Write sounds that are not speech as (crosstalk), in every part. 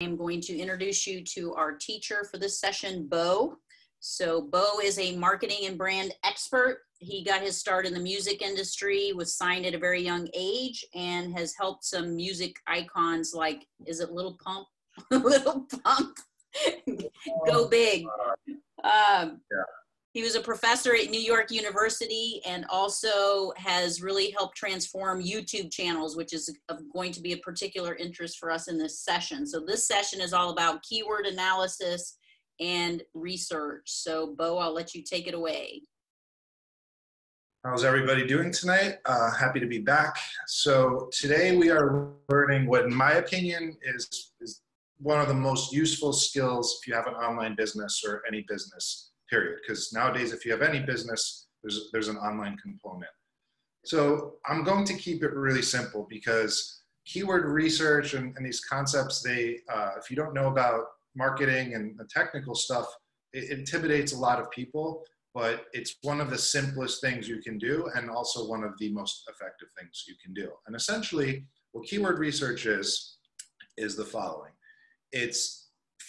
am going to introduce you to our teacher for this session, Bo. So Bo is a marketing and brand expert. He got his start in the music industry, was signed at a very young age, and has helped some music icons like, is it Little Pump? (laughs) Little Pump (laughs) go big. Um, yeah. He was a professor at New York University and also has really helped transform YouTube channels, which is going to be a particular interest for us in this session. So this session is all about keyword analysis and research. So Bo, I'll let you take it away. How's everybody doing tonight? Uh, happy to be back. So today we are learning what, in my opinion, is, is one of the most useful skills if you have an online business or any business period. Because nowadays, if you have any business, there's, there's an online component. So I'm going to keep it really simple because keyword research and, and these concepts, they, uh, if you don't know about marketing and the technical stuff, it intimidates a lot of people, but it's one of the simplest things you can do and also one of the most effective things you can do. And essentially, what keyword research is, is the following. It's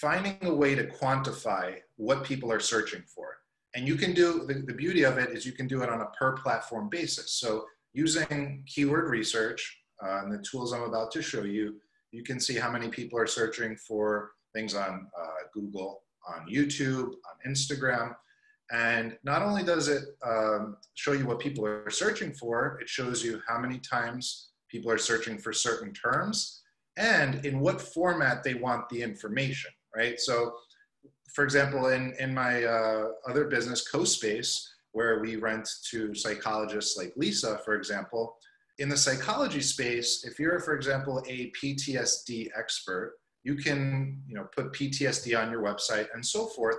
finding a way to quantify what people are searching for. And you can do, the, the beauty of it is you can do it on a per platform basis. So using keyword research uh, and the tools I'm about to show you, you can see how many people are searching for things on uh, Google, on YouTube, on Instagram. And not only does it um, show you what people are searching for, it shows you how many times people are searching for certain terms and in what format they want the information right? So, for example, in, in my uh, other business, CoSpace, where we rent to psychologists like Lisa, for example, in the psychology space, if you're, for example, a PTSD expert, you can you know, put PTSD on your website and so forth.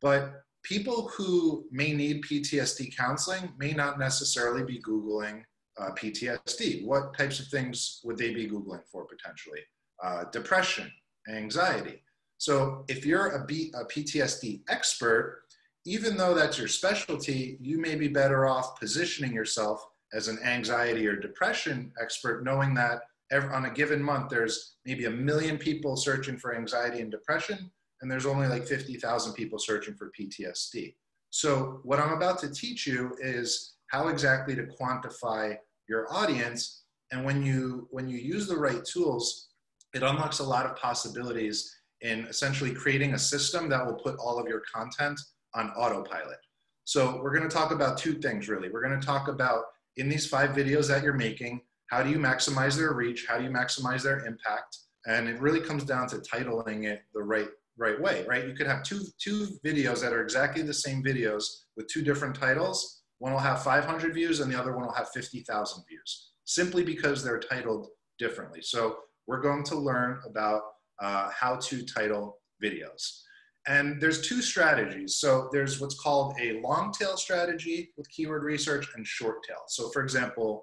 But people who may need PTSD counseling may not necessarily be Googling uh, PTSD. What types of things would they be Googling for potentially? Uh, depression, anxiety. So if you're a, B, a PTSD expert, even though that's your specialty, you may be better off positioning yourself as an anxiety or depression expert, knowing that every, on a given month, there's maybe a million people searching for anxiety and depression, and there's only like 50,000 people searching for PTSD. So what I'm about to teach you is how exactly to quantify your audience. And when you, when you use the right tools, it unlocks a lot of possibilities in essentially creating a system that will put all of your content on autopilot. So we're going to talk about two things really. We're going to talk about in these five videos that you're making, how do you maximize their reach? How do you maximize their impact? And it really comes down to titling it the right right way, right? You could have two two videos that are exactly the same videos with two different titles. One will have 500 views and the other one will have 50,000 views, simply because they're titled differently. So we're going to learn about uh, how to title videos. And there's two strategies. So there's what's called a long tail strategy with keyword research and short tail. So for example,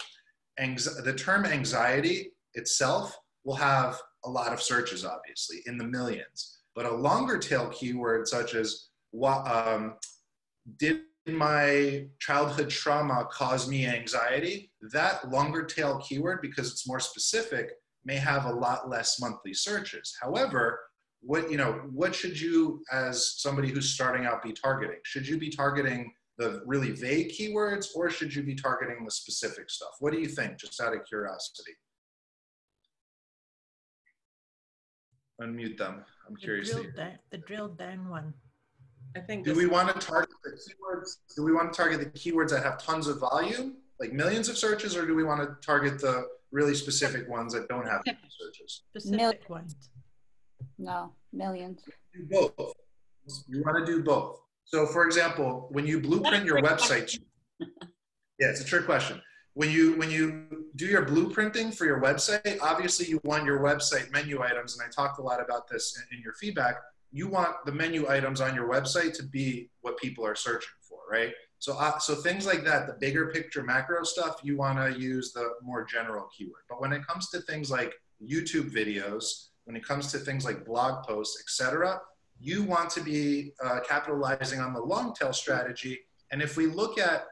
the term anxiety itself will have a lot of searches, obviously, in the millions. But a longer tail keyword such as um, did my childhood trauma cause me anxiety? That longer tail keyword, because it's more specific, may have a lot less monthly searches. However, what you know, what should you, as somebody who's starting out, be targeting? Should you be targeting the really vague keywords, or should you be targeting the specific stuff? What do you think, just out of curiosity? Unmute them. I'm the curious. Drilled down, the drilled down one. I think. Do we want to target the keywords? Do we want to target the keywords that have tons of volume, like millions of searches, or do we want to target the really specific ones that don't have searches? Specific Million. ones. No, millions. Do both. You want to do both. So, for example, when you blueprint your website, yeah, it's a trick question. When you when you do your blueprinting for your website, obviously you want your website menu items, and I talked a lot about this in, in your feedback. You want the menu items on your website to be what people are searching for, right? So, uh, so things like that, the bigger picture macro stuff, you want to use the more general keyword. But when it comes to things like YouTube videos, when it comes to things like blog posts, etc., you want to be uh, capitalizing on the long tail strategy. And if we look at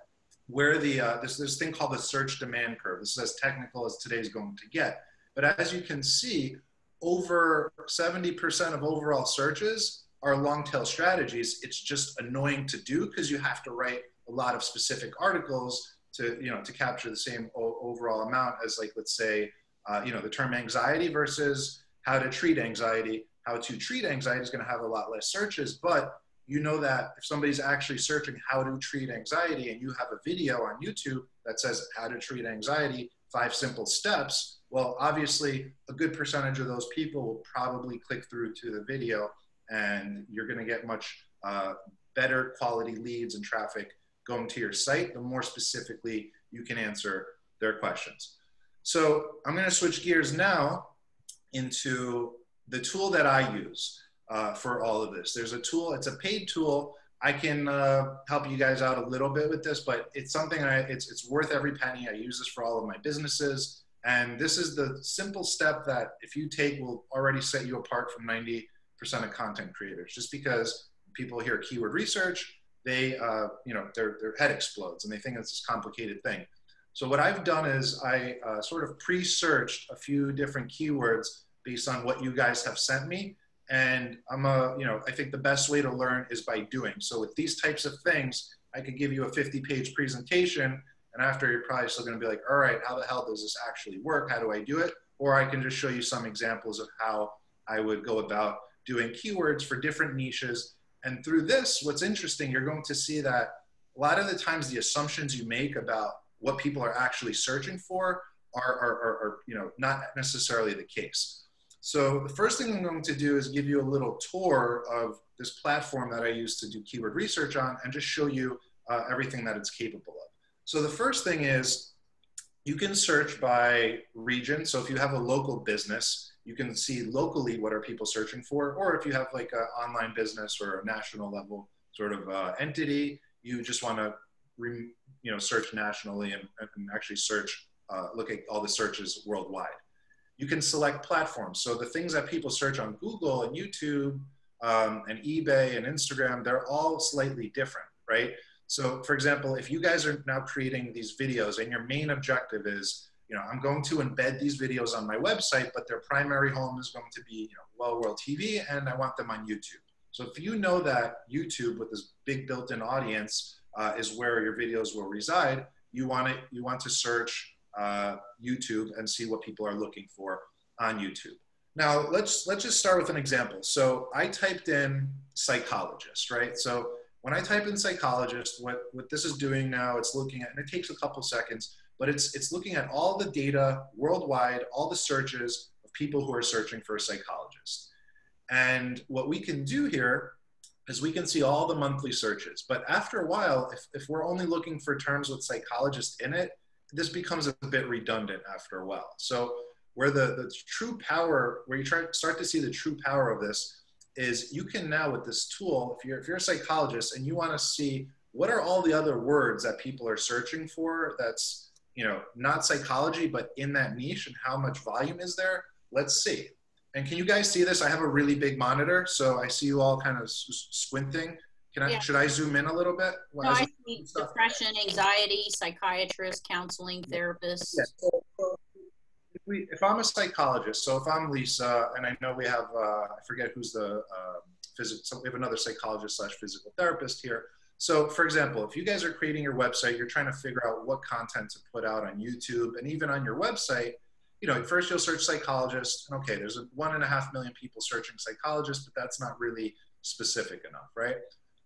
where the uh, this this thing called the search demand curve, this is as technical as today's going to get. But as you can see, over 70% of overall searches are long tail strategies. It's just annoying to do because you have to write a lot of specific articles to, you know, to capture the same overall amount as like, let's say, uh, you know, the term anxiety versus how to treat anxiety. How to treat anxiety is going to have a lot less searches, but you know that if somebody's actually searching how to treat anxiety and you have a video on YouTube that says how to treat anxiety, five simple steps, well, obviously, a good percentage of those people will probably click through to the video, and you're going to get much uh, better quality leads and traffic going to your site. The more specifically you can answer their questions. So I'm going to switch gears now into the tool that I use uh, for all of this. There's a tool, it's a paid tool. I can uh, help you guys out a little bit with this, but it's something I, it's, it's worth every penny. I use this for all of my businesses. And this is the simple step that if you take will already set you apart from 90% of content creators. Just because people hear keyword research, they, uh, you know, their, their head explodes and they think it's this complicated thing. So what I've done is I uh, sort of pre-searched a few different keywords based on what you guys have sent me. And I'm a, you know, I think the best way to learn is by doing. So with these types of things, I could give you a 50 page presentation and after you're probably still going to be like, all right, how the hell does this actually work? How do I do it? Or I can just show you some examples of how I would go about doing keywords for different niches. And through this, what's interesting, you're going to see that a lot of the times the assumptions you make about what people are actually searching for are, are, are, are you know, not necessarily the case. So the first thing I'm going to do is give you a little tour of this platform that I use to do keyword research on and just show you uh, everything that it's capable of. So the first thing is you can search by region. So if you have a local business, you can see locally what are people searching for. Or if you have like an online business or a national level sort of uh, entity, you just want to you know search nationally and, and actually search uh, look at all the searches worldwide. You can select platforms. So the things that people search on Google and YouTube um, and eBay and Instagram, they're all slightly different, right? So for example, if you guys are now creating these videos and your main objective is, you know, I'm going to embed these videos on my website, but their primary home is going to be, you know, Well World TV and I want them on YouTube. So if you know that YouTube with this big built-in audience uh, is where your videos will reside, you want it, you want to search uh, YouTube and see what people are looking for on YouTube. Now let's let's just start with an example. So I typed in psychologist, right? So when I type in psychologist, what, what this is doing now, it's looking at, and it takes a couple seconds, but it's, it's looking at all the data worldwide, all the searches of people who are searching for a psychologist. And what we can do here is we can see all the monthly searches. But after a while, if, if we're only looking for terms with psychologist in it, this becomes a bit redundant after a while. So where the, the true power, where you try, start to see the true power of this is you can now with this tool, if you're, if you're a psychologist and you want to see what are all the other words that people are searching for that's, you know, not psychology, but in that niche and how much volume is there, let's see. And can you guys see this? I have a really big monitor, so I see you all kind of squinting. Can I, yeah. should I zoom in a little bit? No, I see depression, anxiety, psychiatrist, counseling, therapist. Yeah. So, if, we, if I'm a psychologist, so if I'm Lisa, and I know we have, uh, I forget who's the uh, physical, so we have another psychologist slash physical therapist here. So for example, if you guys are creating your website, you're trying to figure out what content to put out on YouTube and even on your website, you know, first you'll search psychologist. And okay, there's a one and a half million people searching psychologist, but that's not really specific enough, right?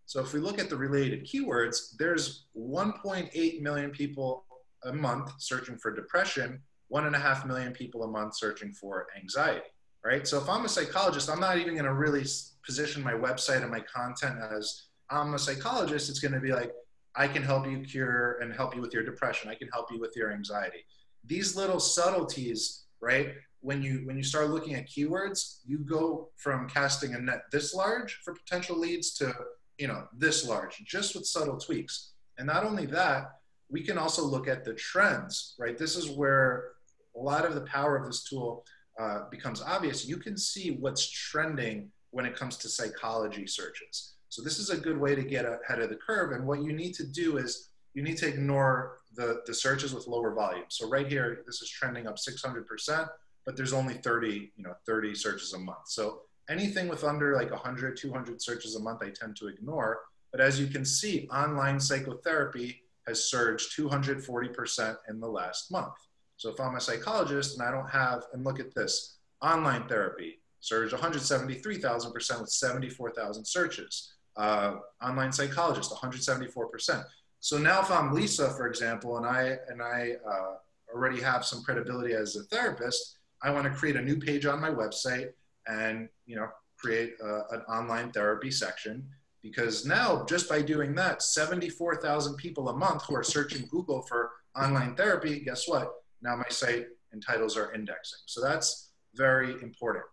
So if we look at the related keywords, there's 1.8 million people a month searching for depression one and a half million people a month searching for anxiety, right? So if I'm a psychologist, I'm not even going to really position my website and my content as I'm a psychologist. It's going to be like, I can help you cure and help you with your depression. I can help you with your anxiety. These little subtleties, right? When you when you start looking at keywords, you go from casting a net this large for potential leads to you know this large, just with subtle tweaks. And not only that, we can also look at the trends, right? This is where a lot of the power of this tool uh, becomes obvious. You can see what's trending when it comes to psychology searches. So this is a good way to get ahead of the curve. And what you need to do is you need to ignore the, the searches with lower volume. So right here, this is trending up 600%. but there's only 30, you know, 30 searches a month. So anything with under like 100, 200 searches a month, I tend to ignore. But as you can see, online psychotherapy has surged 240% in the last month. So if I'm a psychologist and I don't have, and look at this, online therapy surged 173,000% with 74,000 searches. Uh, online psychologist, 174%. So now if I'm Lisa, for example, and I, and I uh, already have some credibility as a therapist, I want to create a new page on my website and, you know, create a, an online therapy section because now just by doing that 74,000 people a month who are searching Google for online therapy guess what? Now my site and titles are indexing. So that's very important.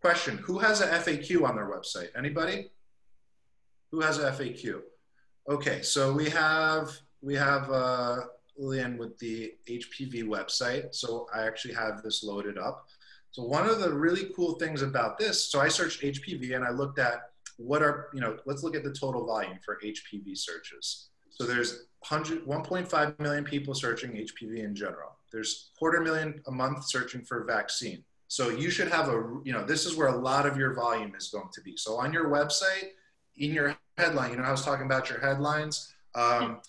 Question who has a FAQ on their website? Anybody who has FAQ okay so we have we have uh, Lillian with the HPV website so I actually have this loaded up so one of the really cool things about this so I searched HPV and I looked at what are, you know, let's look at the total volume for HPV searches. So there's 100, 1.5 million people searching HPV in general. There's quarter million a month searching for vaccine. So you should have a, you know, this is where a lot of your volume is going to be. So on your website, in your headline, you know, I was talking about your headlines. Um,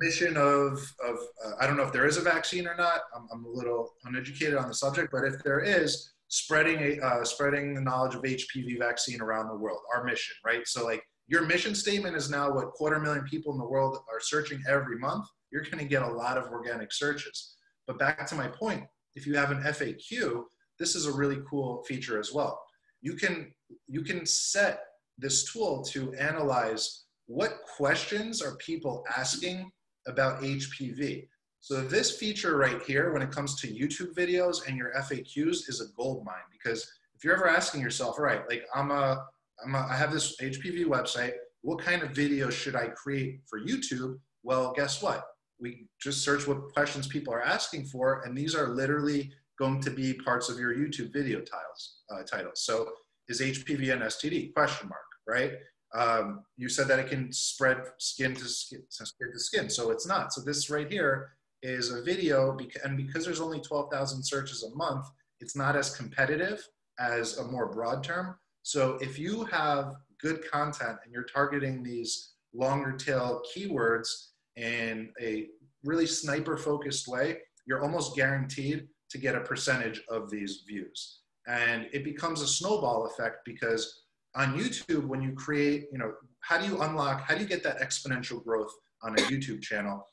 mission of, of uh, I don't know if there is a vaccine or not. I'm, I'm, a little uneducated on the subject, but if there is, spreading a, uh, spreading the knowledge of HPV vaccine around the world. Our mission, right? So like your mission statement is now what quarter million people in the world are searching every month. You're going to get a lot of organic searches. But back to my point, if you have an FAQ, this is a really cool feature as well. You can you can set this tool to analyze what questions are people asking about HPV. So this feature right here, when it comes to YouTube videos and your FAQs is a gold mine because if you're ever asking yourself, all right, like I'm a, I'm a, I have this HPV website, what kind of videos should I create for YouTube? Well, guess what? We just search what questions people are asking for, and these are literally going to be parts of your YouTube video titles. Uh, titles. So is HPV an STD? Question mark, right? Um, you said that it can spread skin to skin, skin to skin, so it's not. So this right here is a video, and because there's only 12,000 searches a month, it's not as competitive as a more broad term. So if you have good content and you're targeting these longer tail keywords in a really sniper focused way, you're almost guaranteed to get a percentage of these views. And it becomes a snowball effect because on YouTube, when you create, you know, how do you unlock, how do you get that exponential growth on a YouTube channel?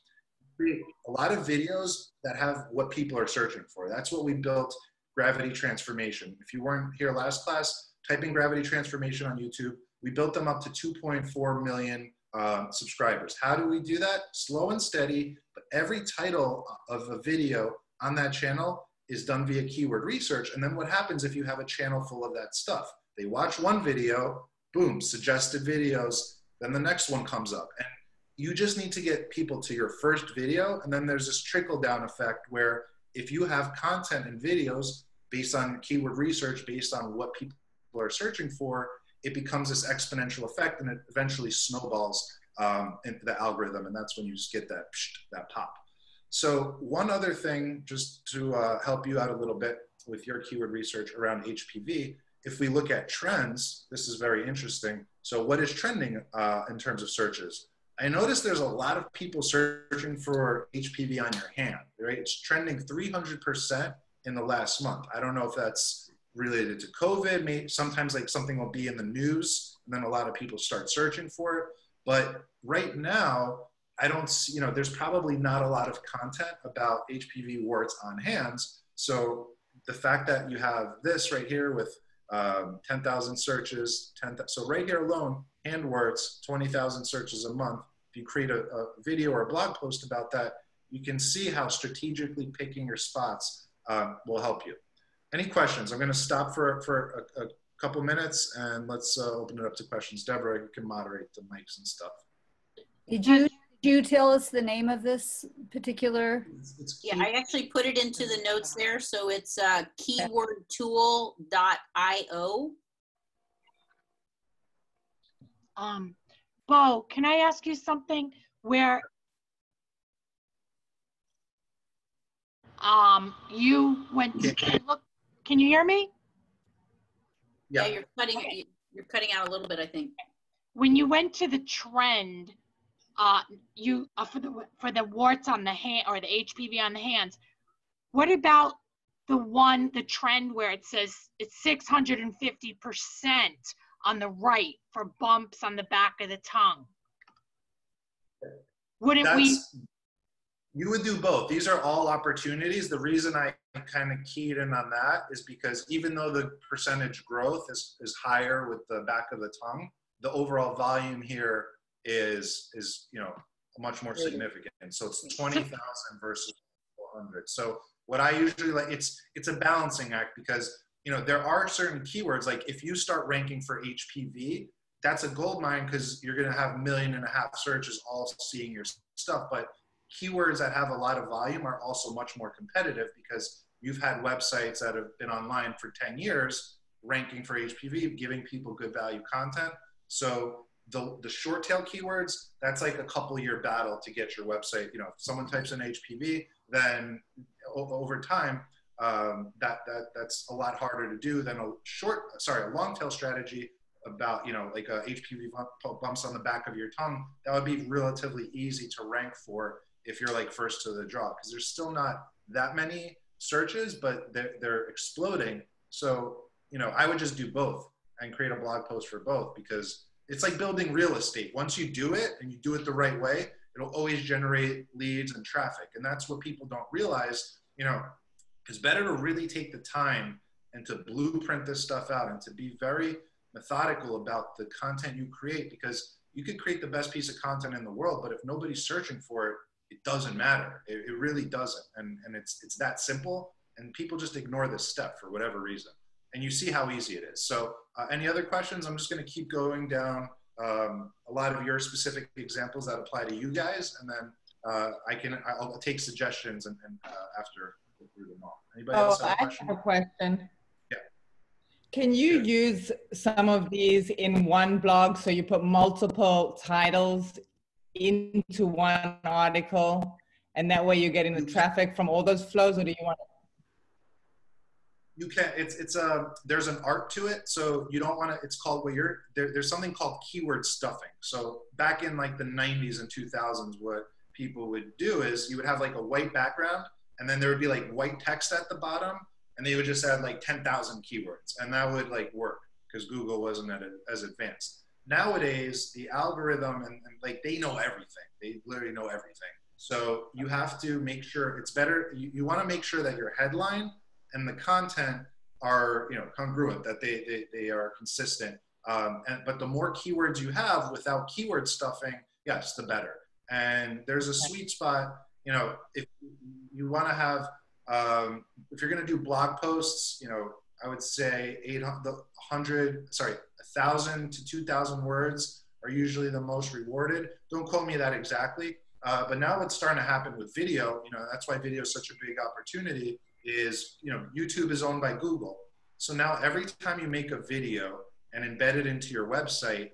create a lot of videos that have what people are searching for. That's what we built Gravity Transformation. If you weren't here last class, typing Gravity Transformation on YouTube. We built them up to 2.4 million uh, subscribers. How do we do that? Slow and steady, but every title of a video on that channel is done via keyword research. And then what happens if you have a channel full of that stuff? They watch one video, boom, suggested videos, then the next one comes up. And you just need to get people to your first video and then there's this trickle down effect where if you have content and videos based on keyword research based on what people are searching for it becomes this exponential effect and it eventually snowballs um, into the algorithm and that's when you just get that that pop so one other thing just to uh, help you out a little bit with your keyword research around hpv if we look at trends this is very interesting so what is trending uh, in terms of searches I noticed there's a lot of people searching for HPV on your hand, right? It's trending 300% in the last month. I don't know if that's related to COVID. Maybe sometimes like something will be in the news and then a lot of people start searching for it. But right now, I don't see, you know, there's probably not a lot of content about HPV warts on hands. So the fact that you have this right here with um, 10,000 searches, 10, so right here alone, hand warts, 20,000 searches a month. If you create a, a, video or a blog post about that, you can see how strategically picking your spots um, will help you. Any questions? I'm going to stop for, for a, a couple minutes and let's uh, open it up to questions. Deborah, you can moderate the mics and stuff. Did you did you tell us the name of this particular? It's, it's yeah, I actually put it into the notes there. So it's uh, keywordtool.io. Um, Bo, can I ask you something where um, you, when you look, can you hear me? Yeah, Yeah, you're cutting, you're cutting out a little bit, I think. When you went to the trend, uh, you, uh, for the, for the warts on the hand, or the HPV on the hands, what about the one, the trend where it says it's six hundred and fifty percent on the right for bumps on the back of the tongue? Wouldn't we, you would do both. These are all opportunities. The reason I kind of keyed in on that is because even though the percentage growth is, is higher with the back of the tongue, the overall volume here is, is, you know, much more significant. So it's 20,000 versus 400. So what I usually like, it's, it's a balancing act because, you know, there are certain keywords, like if you start ranking for HPV, that's a gold mine because you're going to have a million and a half searches all seeing your stuff. But keywords that have a lot of volume are also much more competitive because you've had websites that have been online for 10 years ranking for HPV, giving people good value content. So the, the short tail keywords, that's like a couple year battle to get your website. You know, if someone types in HPV, then over time, um, that, that, that's a lot harder to do than a short, sorry, a long tail strategy about, you know, like a HPV bump- bumps on the back of your tongue. That would be relatively easy to rank for if you're like first to the draw because there's still not that many searches but they're, they're exploding so you know i would just do both and create a blog post for both because it's like building real estate once you do it and you do it the right way it'll always generate leads and traffic and that's what people don't realize you know it's better to really take the time and to blueprint this stuff out and to be very methodical about the content you create because you could create the best piece of content in the world but if nobody's searching for it it doesn't matter. It, it really doesn't. And, and it's, it's that simple. And people just ignore this step for whatever reason. And you see how easy it is. So, uh, any other questions? I'm just going to keep going down um, a lot of your specific examples that apply to you guys. And then uh, I can, I'll take suggestions and, and uh, after go through them all. Anybody Oh, else have a I have a question. Yeah. Can you use some of these in one blog so you put multiple titles into one article and that way you're getting the traffic from all those flows or do you want you can it's it's a there's an art to it so you don't want to it's called what you're there, there's something called keyword stuffing. So back in like the 90s and 2000s what people would do is you would have like a white background and then there would be like white text at the bottom and they would just add like 10,000 keywords and that would like work because google wasn't as advanced. Nowadays the algorithm and, and like they know everything they literally know everything. So you have to make sure it's better you, you want to make sure that your headline and the content are you know congruent that they they, they are consistent. Um, and but the more keywords you have without keyword stuffing yes the better. And there's a sweet spot you know if you want to have um, if you're going to do blog posts you know i would say 800 sorry 1000 to 2000 words are usually the most rewarded. Don't quote me that exactly. Uh, but now what's starting to happen with video. You know that's why video is such a big opportunity is you know youtube is owned by google. So now every time you make a video and embed it into your website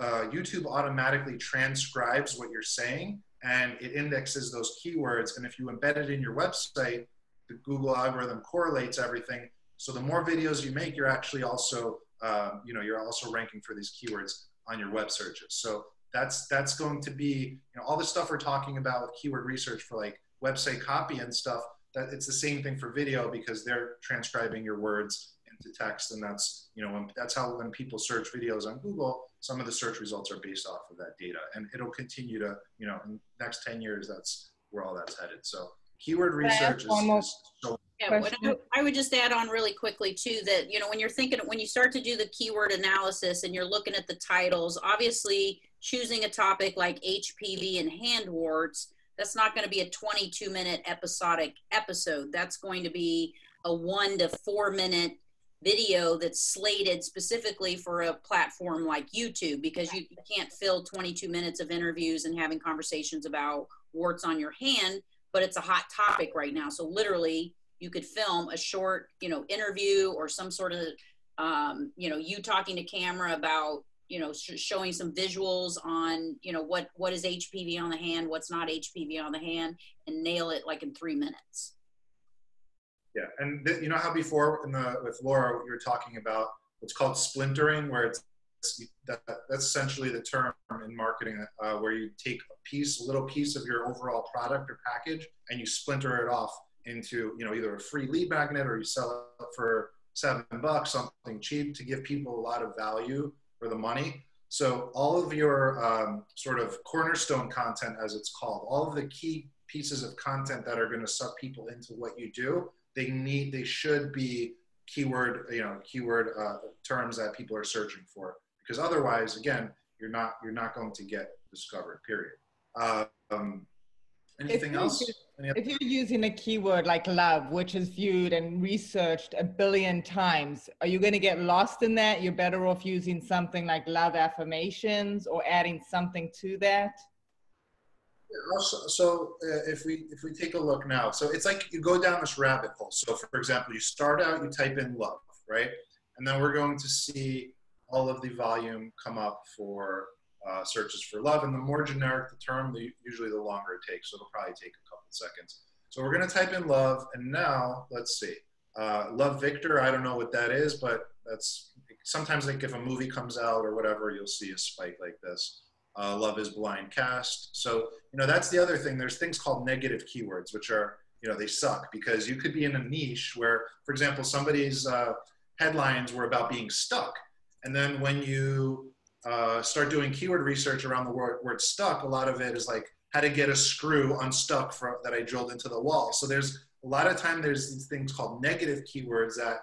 uh, youtube automatically transcribes what you're saying and it indexes those keywords. And if you embed it in your website the google algorithm correlates everything. So the more videos you make you're actually also um, you know you're also ranking for these keywords on your web searches. So that's that's going to be you know all the stuff we're talking about with keyword research for like website copy and stuff that it's the same thing for video because they're transcribing your words into text. And that's you know when, that's how when people search videos on google some of the search results are based off of that data. And it'll continue to you know in the next 10 years that's where all that's headed. So keyword Can I ask research is, one more is so Yeah. I I would just add on really quickly too, that, you know, when you're thinking, when you start to do the keyword analysis and you're looking at the titles, obviously choosing a topic like HPV and hand warts, that's not going to be a 22 minute episodic episode. That's going to be a one to four minute video that's slated specifically for a platform like YouTube because you can't fill 22 minutes of interviews and having conversations about warts on your hand, but it's a hot topic right now. So literally, you could film a short, you know, interview or some sort of, um, you know, you talking to camera about, you know, sh- showing some visuals on, you know, what what is HPV on the hand, what's not HPV on the hand, and nail it like in three minutes. Yeah, and th- you know how before in the with Laura you were talking about what's called splintering, where it's that, that's essentially the term in marketing uh, where you take a piece, a little piece of your overall product or package, and you splinter it off into you know either a free lead magnet or you sell it for seven bucks, something cheap to give people a lot of value for the money. So all of your um, sort of cornerstone content, as it's called, all of the key pieces of content that are going to suck people into what you do, they need, they should be keyword, you know, keyword uh, terms that people are searching for. Because otherwise, again, you're not you're not going to get discovered. Period. Um, anything else? Use- Any other- If you're using a keyword like love, which is viewed and researched a billion times, are you going to get lost in that? You're better off using something like love affirmations or adding something to that. So uh, if we if we take a look now, so it's like you go down this rabbit hole. So for example, you start out, you type in love, right, and then we're going to see all of the volume come up for uh, searches for love. And the more generic the term, the usually the longer it takes. So it'll probably take a couple seconds. So we're going to type in love, and now let's see, uh, love Victor. I don't know what that is, but that's sometimes like if a movie comes out or whatever, you'll see a spike like this. Uh, love is blind cast. So you know that's the other thing. There's things called negative keywords, which are you know they suck because you could be in a niche where, for example, somebody's uh, headlines were about being stuck, and then when you uh, start doing keyword research around the word, word stuck, a lot of it is like how to get a screw unstuck from, that I drilled into the wall. So there's a lot of time there's these things called negative keywords that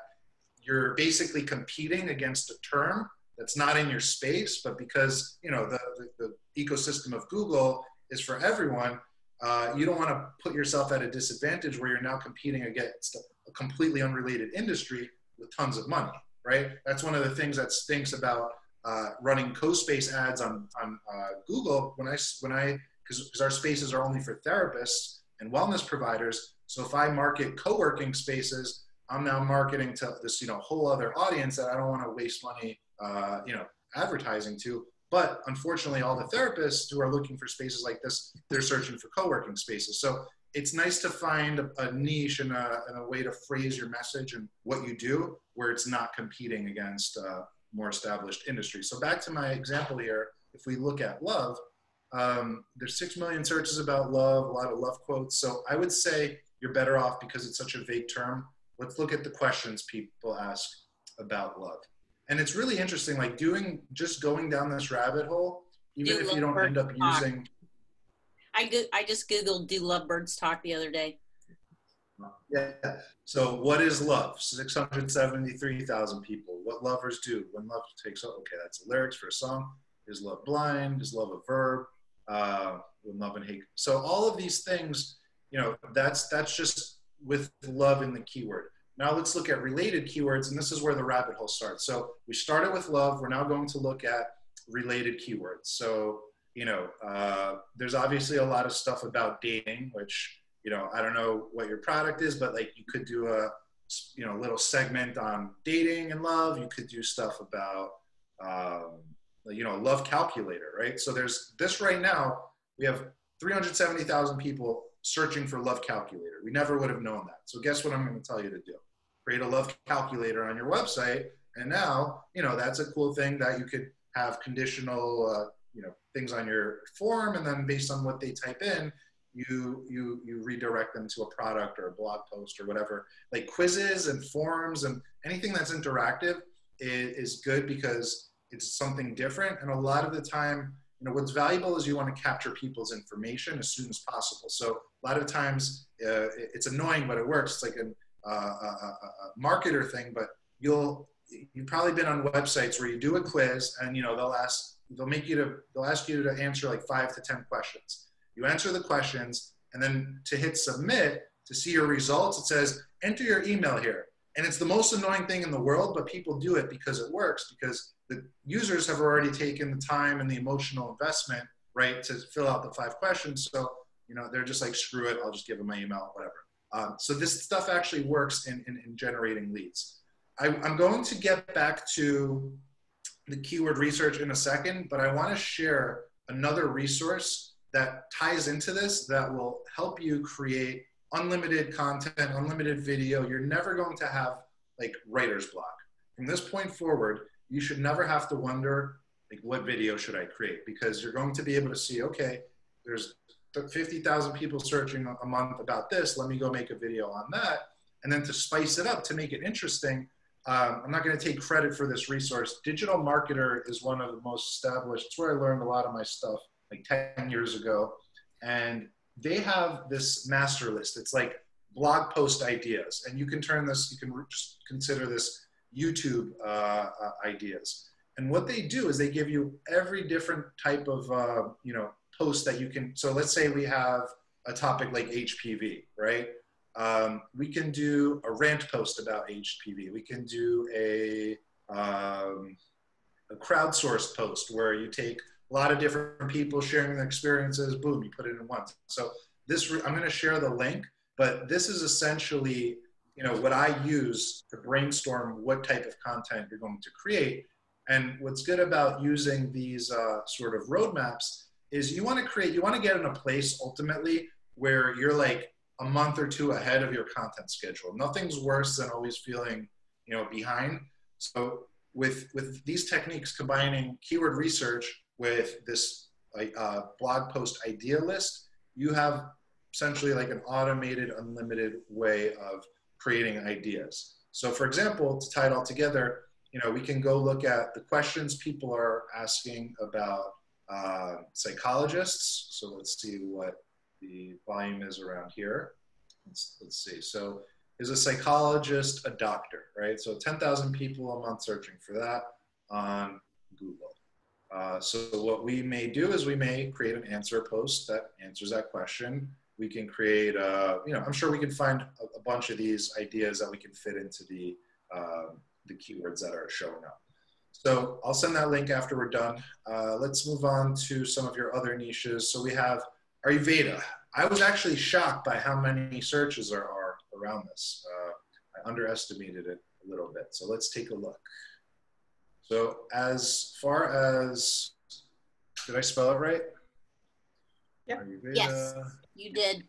you're basically competing against a term that's not in your space, but because you know the, the, the ecosystem of Google is for everyone, uh, you don't want to put yourself at a disadvantage where you're now competing against a completely unrelated industry with tons of money, right? That's one of the things that stinks about uh, running co-space ads on on uh, Google. When I when I because our spaces are only for therapists and wellness providers. So if I market co-working spaces, I'm now marketing to this you know whole other audience that I don't want to waste money uh, you know advertising to. But unfortunately, all the therapists who are looking for spaces like this, they're searching for co-working spaces. So it's nice to find a, a niche and a, and a, way to phrase your message and what you do where it's not competing against uh, more established industry. So back to my example here, if we look at love, um, there's six million searches about love, a lot of love quotes. So I would say you're better off because it's such a vague term. Let's look at the questions people ask about love. And it's really interesting, like doing just going down this rabbit hole, even Do if you don't end up talk? using I go, I just googled "Do Lovebirds Talk" the other day. Yeah. So what is love? 673,000 people. What lovers do when love takes over. Okay, that's the lyrics for a song. Is love blind? Is love a verb? Uh, when love and hate. So all of these things, you know, that's that's just with love in the keyword. Now let's look at related keywords, and this is where the rabbit hole starts. So we started with love. We're now going to look at related keywords. So you know, uh, there's obviously a lot of stuff about dating, which you know, I don't know what your product is, but like you could do a, you know, little segment on dating and love. You could do stuff about, um, you know, love calculator, right? So there's this right now. We have 370,000 people searching for love calculator. We never would have known that. So guess what I'm going to tell you to do? Create a love calculator on your website, and now you know that's a cool thing that you could have conditional, uh, you know, things on your form, and then based on what they type in, you you you redirect them to a product or a blog post or whatever. Like quizzes and forums and anything that's interactive is, is good because it's something different. And a lot of the time you know what's valuable is you want to capture people's information as soon as possible. So a lot of times uh, it's annoying but it works. It's like an, uh, a, a, marketer thing but you'll you've probably been on websites where you do a quiz and you know they'll ask they'll make you to they'll ask you to answer like five to ten questions you answer the questions, and then to hit submit to see your results, it says enter your email here. And it's the most annoying thing in the world, but people do it because it works, because the users have already taken the time and the emotional investment, right, to fill out the five questions. So, you know, they're just like, screw it, I'll just give them my email, whatever. Um, so this stuff actually works in, in, in generating leads. I, I'm going to get back to the keyword research in a second, but I want to share another resource that ties into this that will help you create unlimited content, unlimited video. You're never going to have like writer's block. From this point forward, you should never have to wonder like what video should I create because you're going to be able to see, okay, there's 50,000 people searching a month about this. Let me go make a video on that. And then to spice it up to make it interesting, um, I'm not going to take credit for this resource. Digital Marketer is one of the most established. It's where I learned a lot of my stuff like 10 years ago. And they have this master list. It's like blog post ideas. And you can turn this, you can just consider this YouTube uh, uh, ideas. And what they do is they give you every different type of, uh, you know, post that you can. So let's say we have a topic like HPV, right? Um, we can do a rant post about HPV. We can do a, um, a crowdsourced post where you take a lot of different people sharing their experiences, boom, you put it in one. So this, I'm going to share the link, but this is essentially, you know, what I use to brainstorm what type of content you're going to create. And what's good about using these uh, sort of roadmaps is you want to create, you want to get in a place ultimately where you're like a month or two ahead of your content schedule. Nothing's worse than always feeling, you know, behind. So with with these techniques combining keyword research with this uh, blog post idea list, you have essentially like an automated, unlimited way of creating ideas. So for example, to tie it all together, you know, we can go look at the questions people are asking about uh, psychologists. So let's see what the volume is around here. Let's, let's see. So is a psychologist a doctor, right? So 10,000 people a month searching for that on Google. Uh, so what we may do is we may create an answer post that answers that question. We can create, uh, you know, I'm sure we can find a, a, bunch of these ideas that we can fit into the, uh, the keywords that are showing up. So I'll send that link after we're done. Uh, let's move on to some of your other niches. So we have Ayurveda. I was actually shocked by how many searches there are around this. Uh, I underestimated it a little bit. So let's take a look. So as far as, did I spell it right? Yep. Ayurveda. Yes, you did.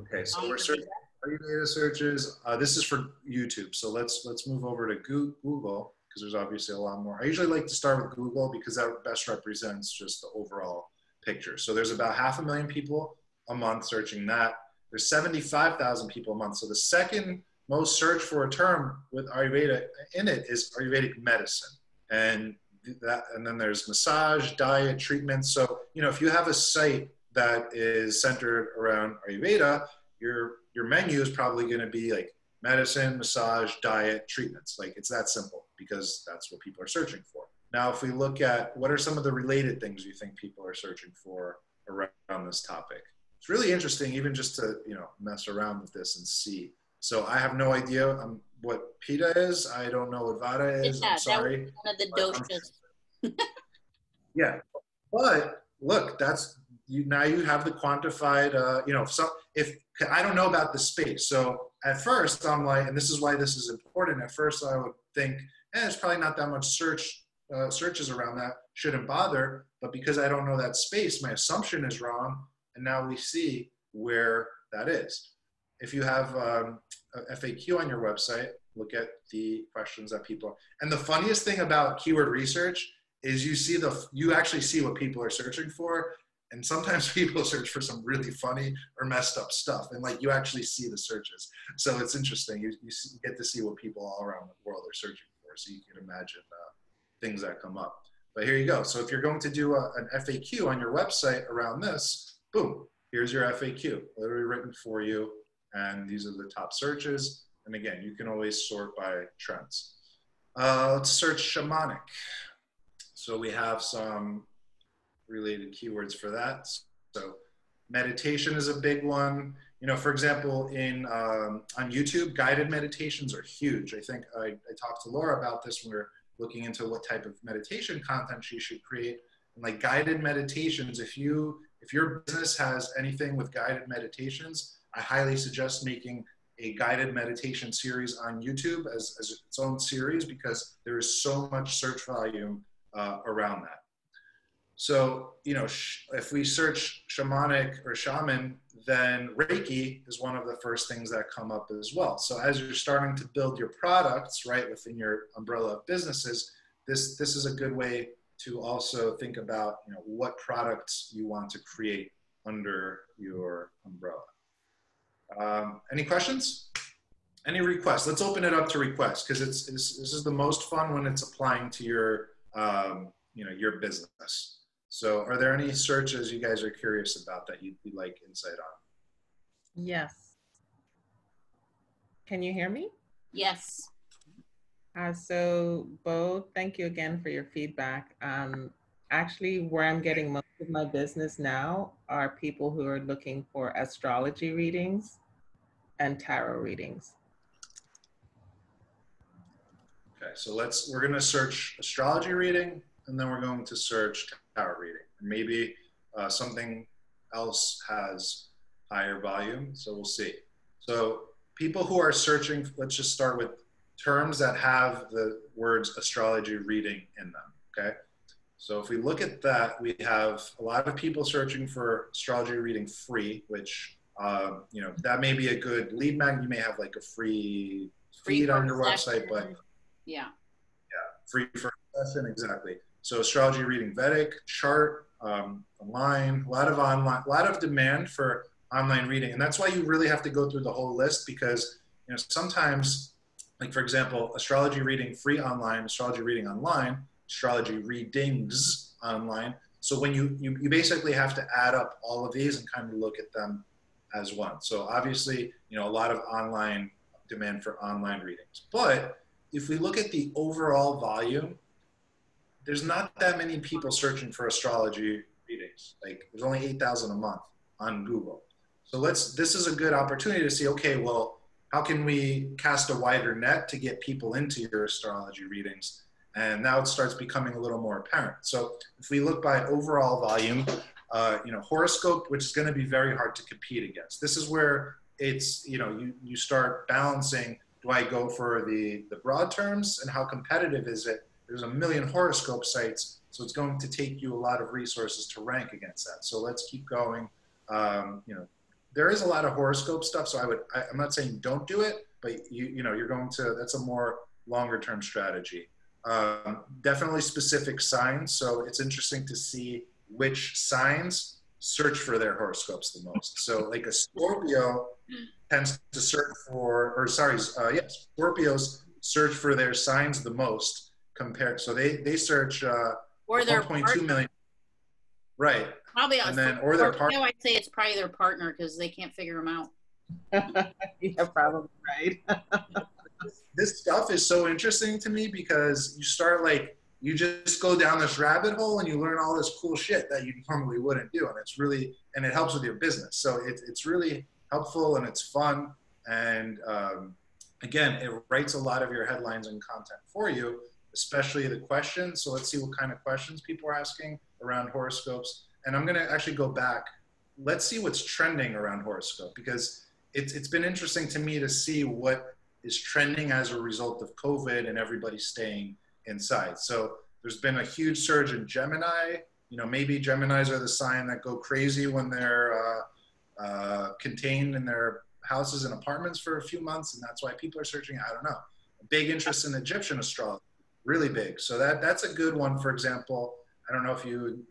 Okay, so we're searching Ayurveda searches. Uh, this is for YouTube. So let's let's move over to Google because there's obviously a lot more. I usually like to start with Google because that best represents just the overall picture. So there's about half a million people a month searching that. There's 75,000 people a month. So the second most searched for a term with Ayurveda in it is Ayurvedic medicine. And that, and then there's massage, diet, treatment. So, you know, if you have a site that is centered around Ayurveda, your, your menu is probably going to be like medicine, massage, diet, treatments. Like it's that simple because that's what people are searching for. Now, if we look at what are some of the related things you think people are searching for around this topic, it's really interesting, even just to you know mess around with this and see. So I have no idea um, what Pitta is. I don't know what Vata is. Yeah, I'm sorry. one of the doshas. yeah, but look, that's you now. You have the quantified. Uh, you know, so if I don't know about the space, so at first I'm like, and this is why this is important. At first I would think, eh, there's probably not that much search uh, searches around that shouldn't bother. But because I don't know that space, my assumption is wrong. And now we see where that is. If you have um, a FAQ on your website, look at the questions that people. And the funniest thing about keyword research is you see the you actually see what people are searching for. And sometimes (laughs) people search for some really funny or messed up stuff, and like you actually see the searches. So it's interesting. You, you, see, you get to see what people all around the world are searching for, so you can imagine uh, things that come up. But here you go. So if you're going to do a, an FAQ on your website around this, boom, here's your FAQ, literally written for you. And these are the top searches. And again, you can always sort by trends. Uh, let's search shamanic. So we have some related keywords for that. So meditation is a big one. You know, for example, in um, on YouTube, guided meditations are huge. I think I, I talked to Laura about this when we were looking into what type of meditation content she should create. And like guided meditations, if you if your business has anything with guided meditations, I highly suggest making a guided meditation series on YouTube as, as its own series because there is so much search volume uh, around that. So, you know, if we search shamanic or shaman, then Reiki is one of the first things that come up as well. So, as you're starting to build your products, right, within your umbrella of businesses, this this is a good way to also think about, you know, what products you want to create under your umbrella. Um, any questions? Any requests? Let's open it up to requests because it's, it's this is the most fun when it's applying to your um, you know your business. So, are there any searches you guys are curious about that you'd, you'd like insight on? Yes. Can you hear me? Yes. Uh, so, Bo, thank you again for your feedback. Um, actually, where I'm getting most of my business now are people who are looking for astrology readings and tarot readings. Okay, so let's we're gonna search astrology reading, and then we're going to search tarot reading. Maybe uh, something else has higher volume, so we'll see. So people who are searching, let's just start with terms that have the words astrology reading in them. Okay. So if we look at that, we have a lot of people searching for astrology reading free, which um, you know that may be a good lead magnet. You may have like a free feed on your website, but yeah, Yeah. free for session exactly. So astrology reading Vedic chart um, online, a lot of online, a lot of demand for online reading, and that's why you really have to go through the whole list because you know sometimes, like for example, astrology reading free online, astrology reading online, astrology readings online. So when you, you you basically have to add up all of these and kind of look at them as one. So obviously, you know, a lot of online demand for online readings, but if we look at the overall volume, there's not that many people searching for astrology readings. Like there's only 8,000 a month on Google. So let's, this is a good opportunity to see, okay, well, how can we cast a wider net to get people into your astrology readings? And now it starts becoming a little more apparent. So if we look by overall volume, uh, you know, horoscope, which is going to be very hard to compete against. This is where it's, you know, you, you start balancing do I go for the, the broad terms and how competitive is it? There's a million horoscope sites, so it's going to take you a lot of resources to rank against that. So let's keep going. Um, you know, there is a lot of horoscope stuff, so I would, I, I'm not saying don't do it, but you, you know, you're going to, that's a more longer term strategy. Um, definitely specific signs. So it's interesting to see which signs search for their horoscopes the most. So like a Scorpio tends to search for, or sorry, uh, yes, Scorpios search for their signs the most compared. So they they search uh, Or their 1.2 partner. million. Right, Probably And on then- or their Scorpio, I'd say it's probably their partner because they can't figure them out. (laughs) yeah, probably right. (laughs) this stuff is so interesting to me because you start like you just go down this rabbit hole and you learn all this cool shit that you normally wouldn't do and it's really and it helps with your business. So it, it's really helpful and it's fun and um, again it writes a lot of your headlines and content for you especially the questions. So let's see what kind of questions people are asking around horoscopes. And i'm going to actually go back. Let's see what's trending around horoscope because it's, it's been interesting to me to see what is trending as a result of covid and everybody staying inside. So there's been a huge surge in gemini. You know maybe geminis are the sign that go crazy when they're uh, uh, contained in their houses and apartments for a few months and that's why people are searching. I don't know. Big interest in egyptian astrology really big. So that that's a good one. For example i don't know if you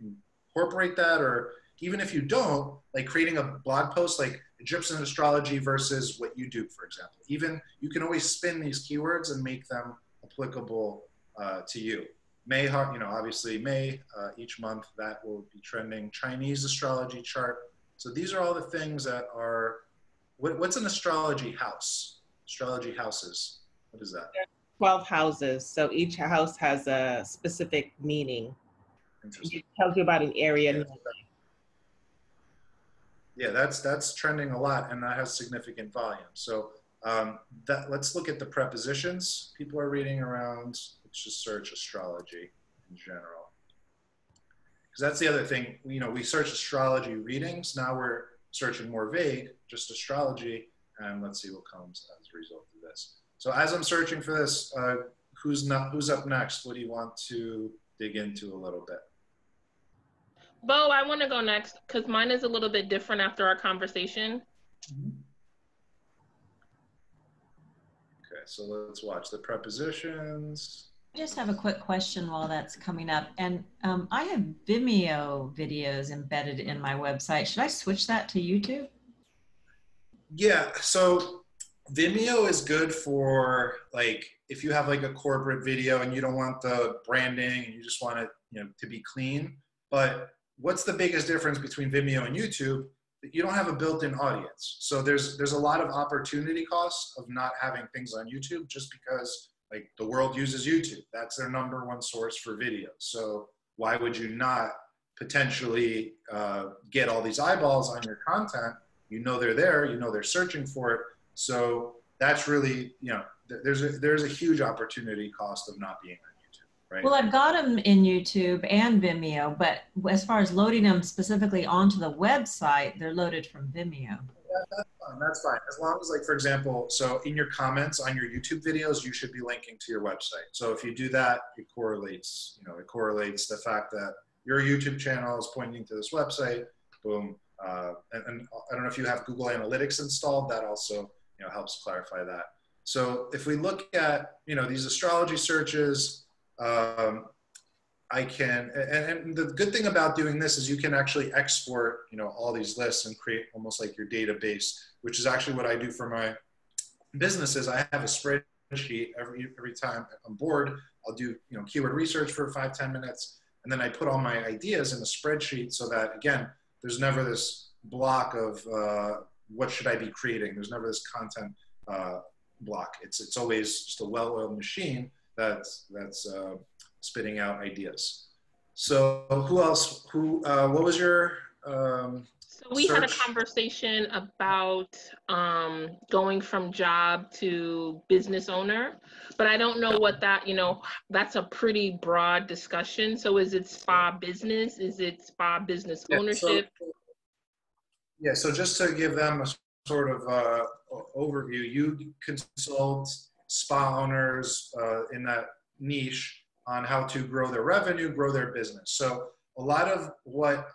incorporate that or even if you don't like creating a blog post like egyptian astrology versus what you do for example. Even you can always spin these keywords and make them applicable uh, to you may you know obviously may uh, each month that will be trending chinese astrology chart so these are all the things that are what, what's an astrology house astrology houses what is that 12 houses. So each house has a specific meaning. interesting It tells you about an area. Yeah. yeah that's that's trending a lot and that has significant volume so um, that let's look at the prepositions people are reading around just search astrology in general. Because that's the other thing you know we search astrology readings. Now we're searching more vague just astrology and let's see what comes as a result of this. So as i'm searching for this uh, who's not who's up next? What do you want to dig into a little bit? Bo, I want to go next because mine is a little bit different after our conversation. Okay, so let's watch the prepositions. I just have a quick question while that's coming up. And um, I have Vimeo videos embedded in my website. Should I switch that to YouTube? Yeah, so Vimeo is good for like if you have like a corporate video and you don't want the branding and you just want it, you know, to be clean. But what's the biggest difference between Vimeo and YouTube? You don't have a built-in audience. So there's there's a lot of opportunity costs of not having things on YouTube just because like the world uses YouTube. That's their number one source for video. So why would you not potentially uh, get all these eyeballs on your content? You know they're there. You know they're searching for it. So that's really you know th- there's a there's a huge opportunity cost of not being on YouTube, right? Well, I've got them in YouTube and Vimeo, but as far as loading them specifically onto the website, they're loaded from Vimeo. That- that's fine. That's fine. As long as, like, for example, so in your comments on your YouTube videos, you should be linking to your website. So if you do that, it correlates. You know, it correlates the fact that your YouTube channel is pointing to this website. Boom. Uh, and, and I don't know if you have Google Analytics installed. That also, you know, helps clarify that. So if we look at, you know, these astrology searches, um, I can, and, and the good thing about doing this is you can actually export, you know, all these lists and create almost like your database, which is actually what I do for my businesses. I have a spreadsheet every every time I'm bored. I'll do, you know, keyword research for five ten minutes, and then I put all my ideas in a spreadsheet so that again, there's never this block of uh, what should I be creating. There's never this content uh, block. It's it's always just a well-oiled machine that's that's uh, spitting out ideas. So who else? Who? Uh, what was your? Um, So we had a conversation about um, going from job to business owner, but I don't know what that, you know, that's a pretty broad discussion. So is it spa business? Is it spa business Yeah, so- ownership? yeah. So just to give them a sort of uh, overview, you consult spa owners uh, in that niche on how to grow their revenue, grow their business. So a lot of what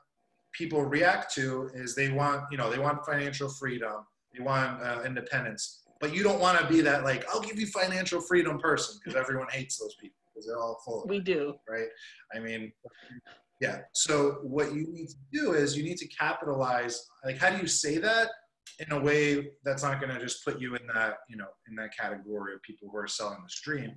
people react to is they want, you know, they want financial freedom, they want uh, independence, but you don't want to be that like, I'll give you financial freedom person because everyone hates those people because they're all full of We do. right? I mean, yeah. So what you need to do is you need to capitalize. Like, how do you say that in a way that's not going to just put you in that, you know, in that category of people who are selling the stream?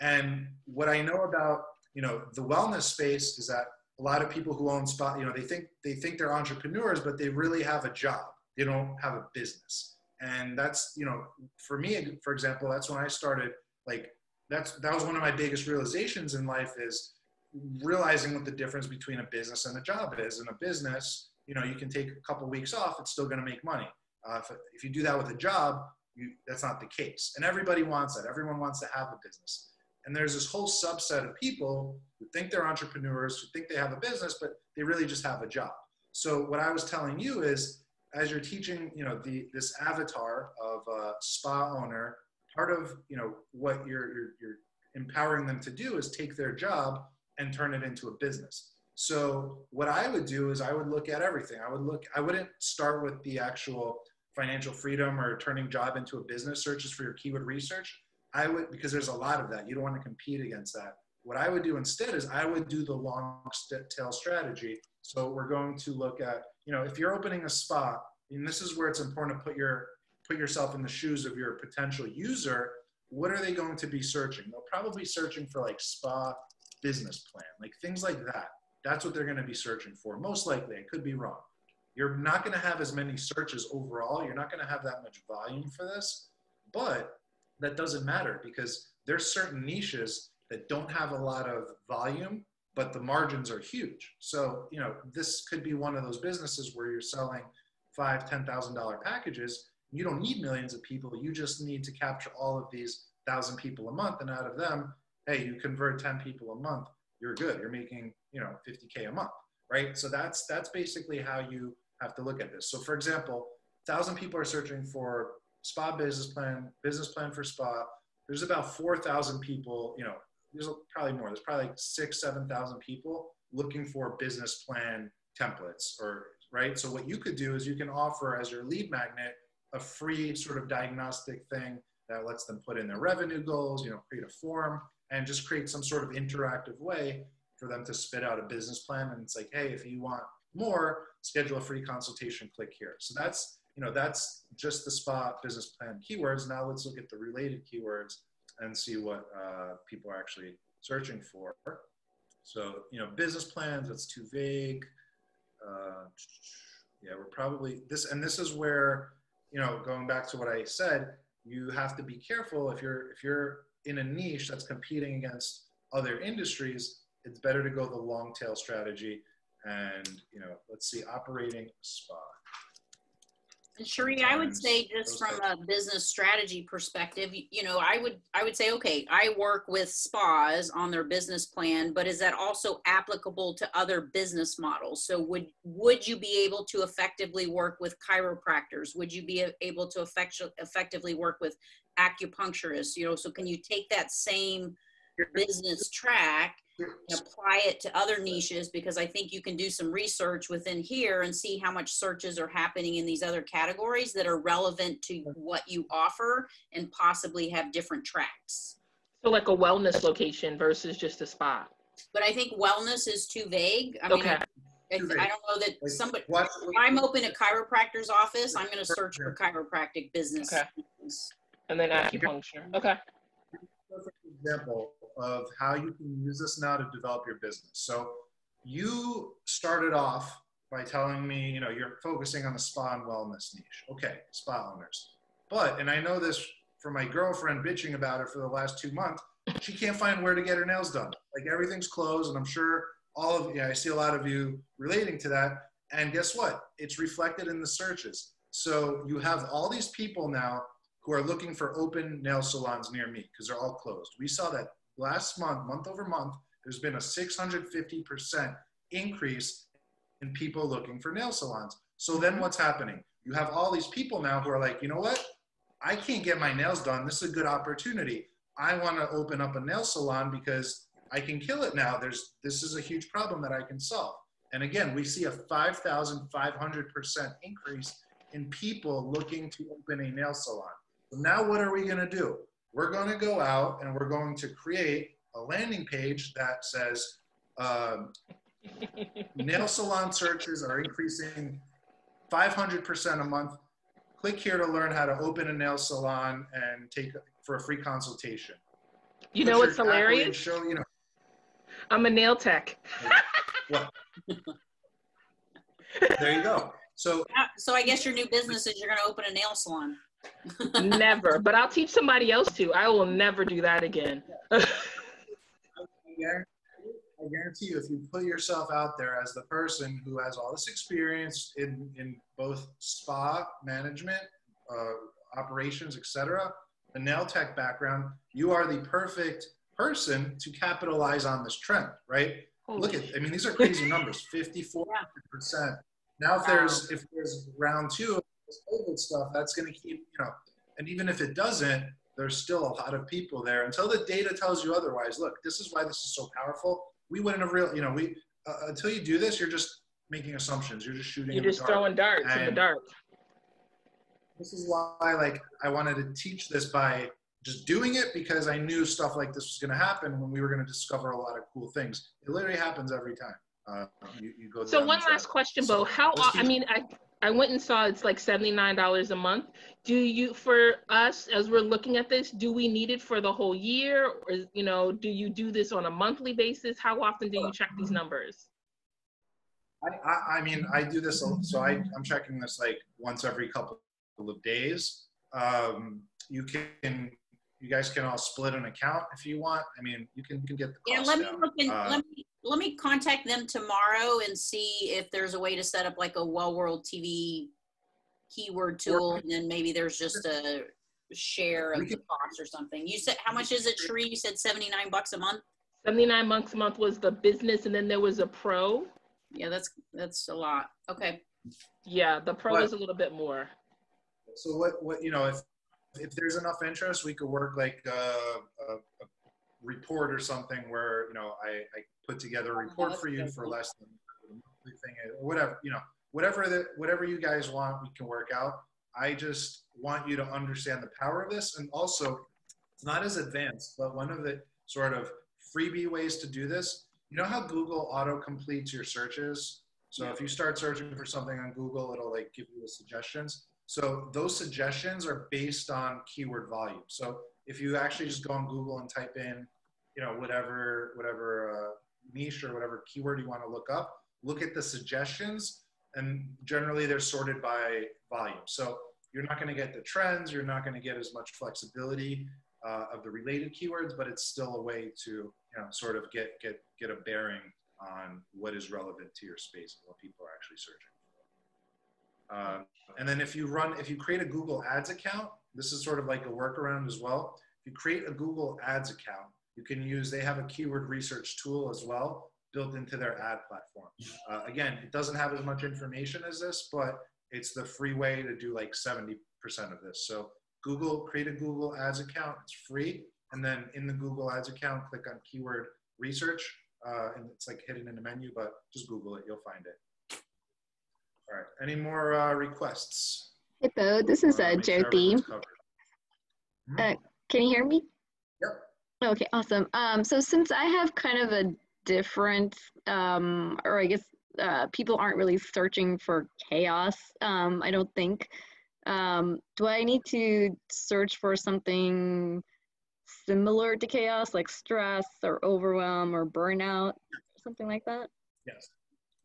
And what I know about, you know, the wellness space is that a lot of people who own spot, you know, they think they think they're entrepreneurs, but they really have a job. They don't have a business. And that's, you know, for me, for example, that's when I started like that's that was one of my biggest realizations in life is realizing what the difference between a business and a job is. In a business, you know, you can take a couple weeks off; it's still going to make money. Uh, if, if you do that with a job, you, that's not the case. And everybody wants that. Everyone wants to have a business. And there's this whole subset of people who think they're entrepreneurs, who think they have a business, but they really just have a job. So what I was telling you is, as you're teaching, you know, the this avatar of a spa owner, part of you know what you're, you're, you're empowering them to do is take their job and turn it into a business. So what I would do is I would look at everything. I would look. I wouldn't start with the actual financial freedom or turning job into a business searches for your keyword research. I would because there's a lot of that. You don't want to compete against that. What I would do instead is I would do the long tail strategy. So we're going to look at you know if you're opening a spa, and this is where it's important to put your put yourself in the shoes of your potential user. What are they going to be searching? They'll probably be searching for like spa business plan, like things like that. That's what they're going to be searching for. Most likely, I could be wrong. You're not going to have as many searches overall. You're not going to have that much volume for this, but that doesn't matter because there's certain niches that don't have a lot of volume, but the margins are huge. So, you know, this could be one of those businesses where you're selling five, ten thousand dollar packages. You don't need millions of people. You just need to capture all of these thousand people a month, and out of them, hey, you convert ten people a month, you're good. You're making, you know, 50k a month, right? So that's that's basically how you have to look at this. So, for example, thousand people are searching for spa business plan, business plan for spa. There's about 4,000 people, you know, there's probably more. There's probably like six, seven thousand people looking for business plan templates, or right. So what you could do is you can offer as your lead magnet a free sort of diagnostic thing that lets them put in their revenue goals. You know, create a form and just create some sort of interactive way for them to spit out a business plan. And it's like, hey, if you want more, schedule a free consultation. Click here. So that's you know that's just the spa business plan keywords. Now let's look at the related keywords and see what uh, people are actually searching for. So, you know, business plans, that's too vague. Uh, yeah, we're probably this, and this is where, you know, going back to what I said, you have to be careful if you're, if you're in a niche that's competing against other industries, it's better to go the long tail strategy and, you know, let's see, operating spa. And Cherie, I would say just from a business strategy perspective, you, you know, I would I would say, okay, I work with spas on their business plan, but is that also applicable to other business models? So would would you be able to effectively work with chiropractors? Would you be able to effect, effectively work with acupuncturists? You know, so can you take that same business track and apply it to other niches because I think you can do some research within here and see how much searches are happening in these other categories that are relevant to what you offer and possibly have different tracks. So like a wellness location versus just a spa. But I think wellness is too vague. I mean, Okay. I, I don't know that somebody, what- if I'm open a chiropractor's office, I'm going to search for chiropractic business. Okay. And then acupuncture. Okay. perfect example of how you can use this now to develop your business. So you started off by telling me, you know, you're focusing on the spa and wellness niche. Okay, spa owners. But, and I know this from my girlfriend bitching about it for the last two months, she can't find where to get her nails done. Like everything's closed, and I'm sure all of yeah, I see a lot of you relating to that. And guess what? It's reflected in the searches. So you have all these people now who are looking for open nail salons near me because they're all closed. We saw that last month, month over month, there's been a 650% increase in people looking for nail salons. So then what's happening? You have all these people now who are like, you know what? I can't get my nails done. This is a good opportunity. I want to open up a nail salon because I can kill it now. There's this is a huge problem that I can solve. And again, we see a 5,500% increase in people looking to open a nail salon. So now what are we going to do? We're going to go out and we're going to create a landing page that says um, nail salon searches are increasing 500% a month. Click here to learn how to open a nail salon and take for a free consultation. You Put know your what's hilarious? Show, you know, I'm a nail tech. (laughs) what? there you go. So So I guess your new business is you're going to open a nail salon. Never. But I'll teach somebody else to. I will never do that again. I guarantee, you, if you put yourself out there as the person who has all this experience in, in both spa management, uh, operations, etc., the nail tech background, you are the perfect person to capitalize on this trend, right? Look at, I mean, these are (laughs) crazy numbers, 54%. Now, if there's, if there's round two this COVID stuff, that's going to keep, you know, and even if it doesn't, there's still a lot of people there until the data tells you otherwise. Look, this is why this is so powerful. We wouldn't have real, you know, we, uh, until you do this, you're just making assumptions. You're just shooting. You're just dark. throwing darts in the dark. This is why, like, I wanted to teach this by just doing it because I knew stuff like this was going to happen when we were going to discover a lot of cool things. It literally happens every time. Uh, you, you go. So one last question, Bo. How, I mean, I, I went and saw it's like $79 a month. Do you, for us, as we're looking at this, do we need it for the whole year? Or, you know, do you do this on a monthly basis? How often do you check these numbers? I, I, I mean, I do this, so I, I'm checking this like once every couple of days. Um, you can, you guys can all split an account if you want. I mean, you can, you can get the Yeah, let me down. look in, Uh, let me, let me contact them tomorrow and see if there's a way to set up like a Well World TV keyword tool, and then maybe there's just a share of the can- cost or something. You said, how much is it, Sheree? You said seventy-nine bucks a month? 79 months a month was the business and then there was a pro. Yeah, that's, that's a lot. Okay. Yeah, the pro What? is a little bit more. So what, what, you know, if, if there's enough interest, we could work like uh, a, a report or something where you know I, I put together a report for you for less than the thing whatever you know whatever the whatever you guys want we can work out. I just want you to understand the power of this and also it's not as advanced but one of the sort of freebie ways to do this you know how google auto completes your searches? So if you start searching for something on google it'll like give you the suggestions so those suggestions are based on keyword volume. So if you actually just go on google and type in you know whatever whatever uh, niche or whatever keyword you want to look up look at the suggestions and generally they're sorted by volume. So you're not going to get the trends you're not going to get as much flexibility uh, of the related keywords but it's still a way to you know sort of get get get a bearing on what is relevant to your space and what people are actually searching uh, and then if you run if you create a google ads account this is sort of like a workaround as well if you create a google ads account you can use they have a keyword research tool as well built into their ad platform. Uh, again, it doesn't have as much information as this, but it's the free way to do like 70% of this. So Google, create a Google Ads account, it's free. And then in the Google Ads account, click on keyword research. Uh, and it's like hidden in the menu, but just Google it, you'll find it. All right, any more uh, requests? Hey, Bo, this is uh, Jyoti. Hmm? Uh, can you hear me? Yep. Okay, awesome. Um, so since I have kind of a different, um, or I guess uh, people aren't really searching for chaos, um, I don't think. Um, do I need to search for something similar to chaos, like stress or overwhelm or burnout, something like that? Yes,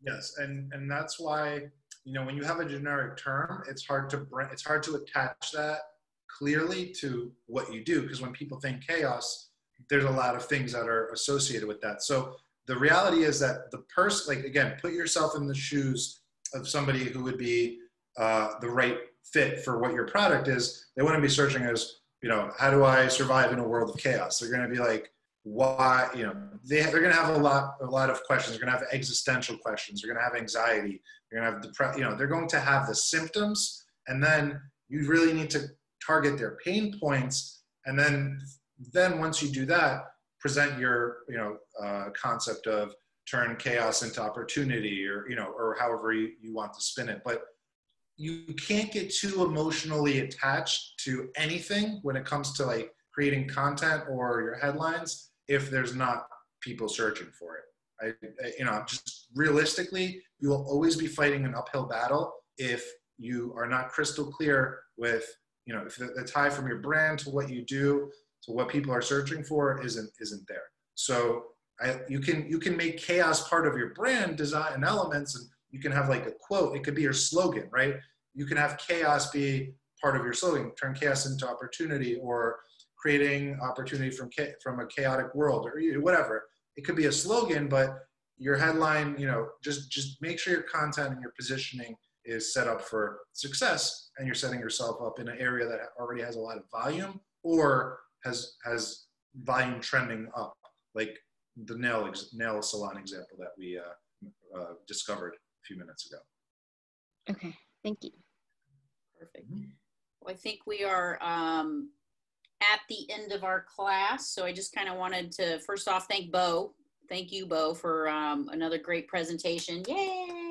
yes, and and that's why you know when you have a generic term, it's hard to it's hard to attach that clearly to what you do because when people think chaos, there's a lot of things that are associated with that. So the reality is that the person, like again, put yourself in the shoes of somebody who would be uh, the right fit for what your product is. They wouldn't be searching as, you know, how do I survive in a world of chaos? They're going to be like, why, you know, they, they're going to have a lot, a lot of questions. They're going to have existential questions. They're going to have anxiety. They're going to have depression. You know, they're going to have the symptoms, and then you really need to target their pain points. And then, then once you do that, present your you know uh, concept of turn chaos into opportunity or you know or however you, you want to spin it but you can't get too emotionally attached to anything when it comes to like creating content or your headlines if there's not people searching for it I, I, you know just realistically you will always be fighting an uphill battle if you are not crystal clear with you know if the, the tie from your brand to what you do so what people are searching for isn't isn't there. So I, you can you can make chaos part of your brand design and elements, and you can have like a quote. It could be your slogan, right? You can have chaos be part of your slogan. Turn chaos into opportunity, or creating opportunity from from a chaotic world, or whatever. It could be a slogan, but your headline, you know, just just make sure your content and your positioning is set up for success, and you're setting yourself up in an area that already has a lot of volume, or has has volume trending up, like the nail nail salon example that we uh, uh, discovered a few minutes ago. Okay, thank you. Perfect. Well, I think we are um, at the end of our class, so I just kind of wanted to first off thank Bo. Thank you, Bo, for um, another great presentation. Yay!